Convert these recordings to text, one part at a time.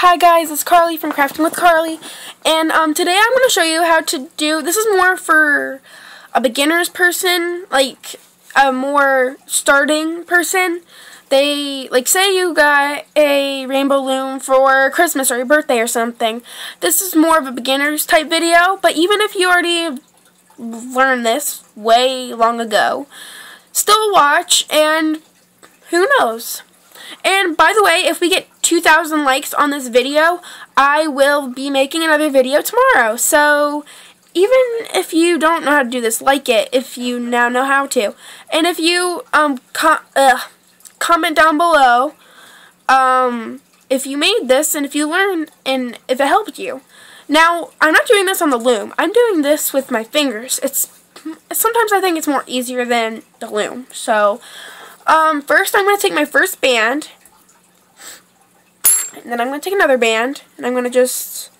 Hi guys, it's Carly from Crafting with Carly, and um, today I'm going to show you how to do, this is more for a beginner's person, like a more starting person. They, like say you got a rainbow loom for Christmas or your birthday or something. This is more of a beginner's type video, but even if you already learned this way long ago, still watch and who knows. And by the way, if we get 2,000 likes on this video, I will be making another video tomorrow. So even if you don't know how to do this, like it if you now know how to. And if you um com uh, comment down below um, if you made this and if you learned and if it helped you. Now, I'm not doing this on the loom. I'm doing this with my fingers. It's Sometimes I think it's more easier than the loom. So, um, first I'm going to take my first band, and then I'm going to take another band, and I'm going to just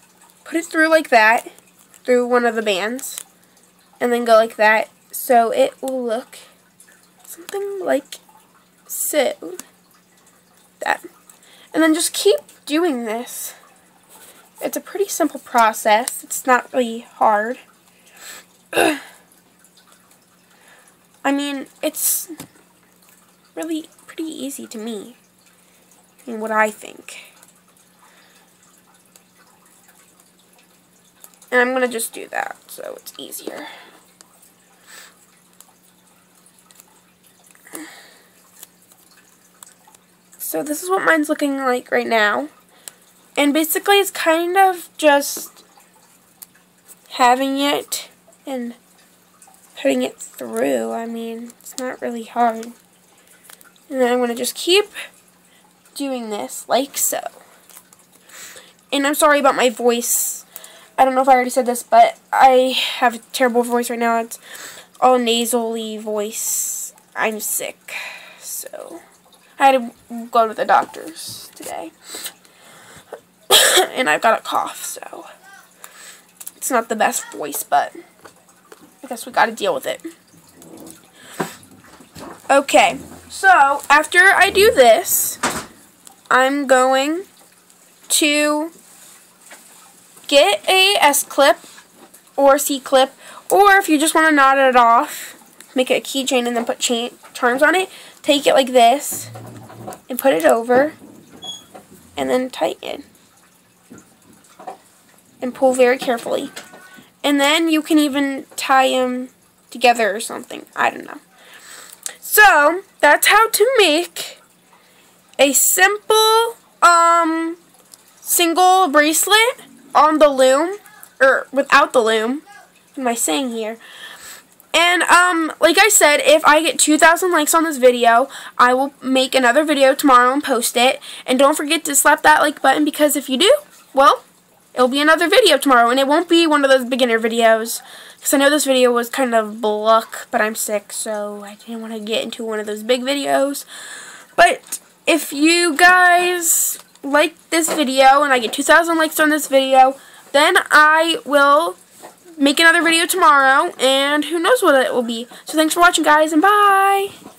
put it through like that, through one of the bands, and then go like that, so it will look something like so. That. And then just keep doing this. It's a pretty simple process. It's not really hard. I mean, it's really pretty easy to me. Mean, what I think. And I'm going to just do that so it's easier. So this is what mine's looking like right now. And basically it's kind of just having it and putting it through. I mean, it's not really hard. And then I'm going to just keep doing this like so. And I'm sorry about my voice. I don't know if I already said this, but I have a terrible voice right now. It's all nasally voice. I'm sick. So, I had to go to the doctors today. and I've got a cough, so it's not the best voice, but I guess we got to deal with it. Okay. So, after I do this, I'm going to get a S-clip or C-clip, or if you just want to knot it off, make it a keychain and then put charms on it, take it like this and put it over and then tighten and pull very carefully. And then you can even tie them together or something. I don't know. So, that's how to make a simple um, single bracelet on the loom, or without the loom. What am I saying here? And, um, like I said, if I get 2,000 likes on this video, I will make another video tomorrow and post it. And don't forget to slap that like button because if you do, well, it'll be another video tomorrow. And it won't be one of those beginner videos. Because I know this video was kind of bluck, but I'm sick, so I didn't want to get into one of those big videos. But if you guys like this video and I get 2,000 likes on this video, then I will make another video tomorrow, and who knows what it will be. So thanks for watching, guys, and bye!